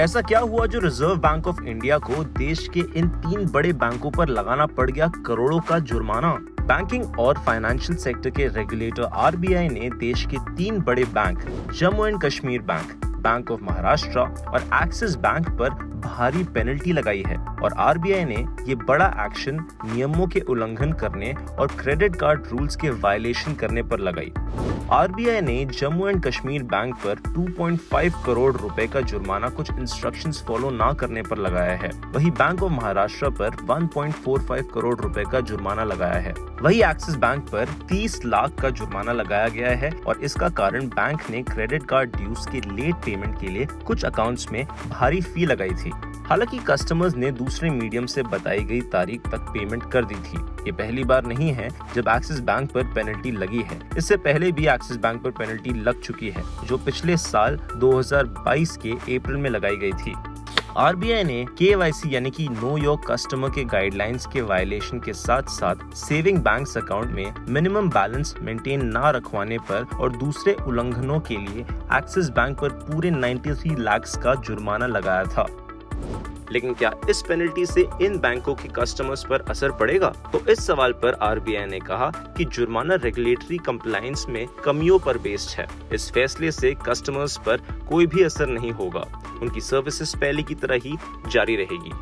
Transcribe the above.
ऐसा क्या हुआ जो रिज़र्व बैंक ऑफ़ इंडिया को देश के इन तीन बड़े बैंकों पर लगाना पड़ गया करोड़ों का जुर्माना? बैंकिंग और फाइनेंशियल सेक्टर के रेगुलेटर आरबीआई ने देश के तीन बड़े bank Jammu and Kashmir bank bank of Maharashtra और एक्सिस बैंक पर भारी पेनल्टी लगाई है और आरबीआई ने ये बड़ा एक्शन नियमों के उल्लंघन करने और क्रेडिट कार्ड रूल्स के वायलेशन करने पर लगाई। आरबीआई ने जम्मू एंड कश्मीर बैंक पर 2.5 करोड़ रुपए का जुर्माना कुछ इंस्ट्रक्शंस फॉलो ना करने पर लगाया है। वही बैंक ऑफ़ महाराष्ट्र पर 1.45 करोड़ रुपए का जुर्माना लगाया है। वही एक्सिस बैंक पर 30 लाख का जुर्माना लगाया गया है और इसका कारण बैंक ने क्रेडिट कार्ड ड्यूज के लेट पेमेंट के लिए कुछ अकाउंट्स में भारी फ़ी लगाई थी। हालाँकि कस्टमर्स ने दूसरे मीडियम से बताई गई तारीख तक पेमेंट कर दी थी। ये पहली बार नहीं है जब एक्सिस बैंक पर पेनल्टी लगी है। इससे पहले भी एक्सिस बैंक पर पेनल्टी लग चुकी है, जो पिछले साल 2022 के अप्रैल में लगाई गई थी। आरबीआई ने के यानी कि नो योर कस्टमर के गाइडलाइंस के वायलेशन के साथ साथ सेविंग बैंक अकाउंट में मिनिमम बैलेंस मेंटेन ना रखवाने पर और दूसरे उल्लंघनों के लिए एक्सिस बैंक पर पूरे 93 लाख का जुर्माना लगाया था। लेकिन क्या इस पेनल्टी से इन बैंकों के कस्टमर्स पर असर पड़ेगा? तो इस सवाल पर आरबीआई ने कहा कि जुर्माना रेगुलेटरी कंप्लायंस में कमियों पर बेस्ड है। इस फैसले से कस्टमर्स पर कोई भी असर नहीं होगा। उनकी सर्विसेज़ पहले की तरह ही जारी रहेगी।